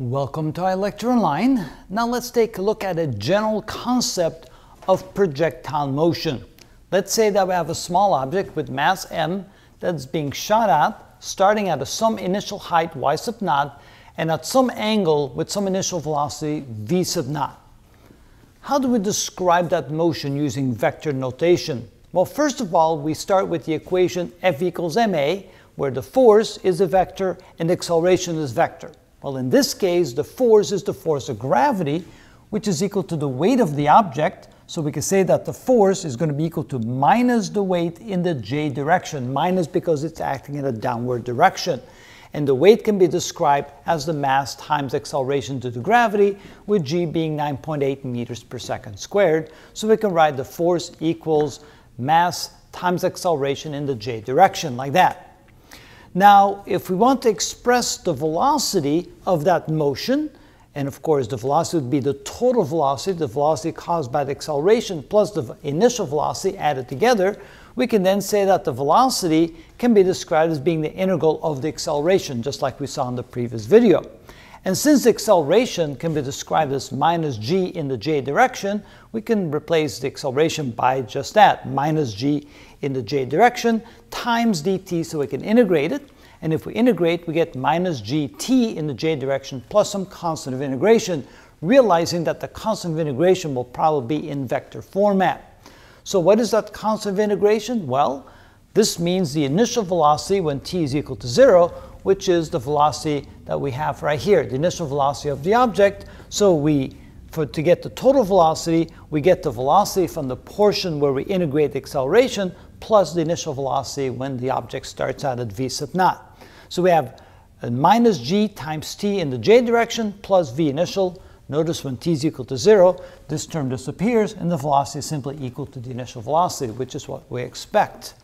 Welcome to iLecture Online. Now let's take a look at a general concept of projectile motion. Let's say that we have a small object with mass m that's being shot at, starting at a some initial height y sub naught, and at some angle with some initial velocity v sub naught. How do we describe that motion using vector notation? Well, first of all, we start with the equation F equals ma, where the force is a vector and acceleration is vector. Well, in this case, the force is the force of gravity, which is equal to the weight of the object. So we can say that the force is going to be equal to minus the weight in the j direction, minus because it's acting in a downward direction. And the weight can be described as the mass times acceleration due to gravity, with g being 9.8 meters per second squared. So we can write the force equals mass times acceleration in the j direction, like that. Now, if we want to express the velocity of that motion, and of course the velocity would be the total velocity, the velocity caused by the acceleration plus the initial velocity added together, we can then say that the velocity can be described as being the integral of the acceleration, just like we saw in the previous video. And since the acceleration can be described as minus g in the j direction, we can replace the acceleration by just that, minus g in the j direction times dt so we can integrate it. And if we integrate, we get minus gt in the j direction plus some constant of integration, realizing that the constant of integration will probably be in vector format. So what is that constant of integration? Well, this means the initial velocity when t is equal to zero, which is the velocity that we have right here, the initial velocity of the object. So we for, to get the total velocity, we get the velocity from the portion where we integrate the acceleration plus the initial velocity when the object starts out at v sub naught. So we have minus g times t in the j direction plus v initial. Notice when t is equal to 0, this term disappears and the velocity is simply equal to the initial velocity, which is what we expect.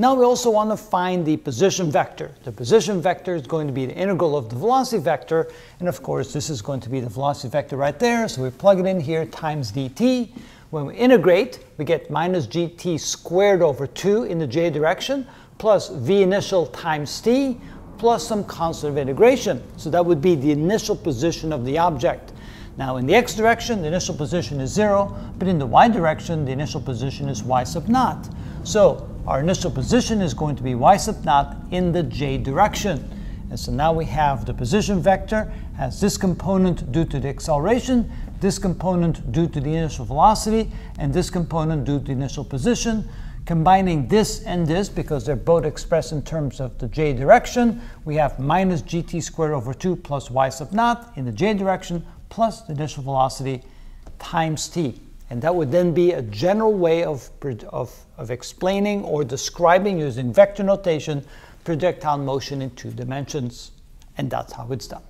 Now we also want to find the position vector. The position vector is going to be the integral of the velocity vector, and of course this is going to be the velocity vector right there, so we plug it in here times dt. When we integrate, we get minus gt squared over 2 in the j direction, plus v initial times t, plus some constant of integration. So that would be the initial position of the object. Now in the x direction, the initial position is 0, but in the y direction, the initial position is y sub naught. So our initial position is going to be y sub naught in the j direction. And so now we have the position vector has this component due to the acceleration, this component due to the initial velocity, and this component due to the initial position. Combining this and this, because they're both expressed in terms of the j direction, we have minus gt squared over 2 plus y sub naught in the j direction plus the initial velocity times t. And that would then be a general way of, of, of explaining or describing using vector notation projectile motion in two dimensions. And that's how it's done.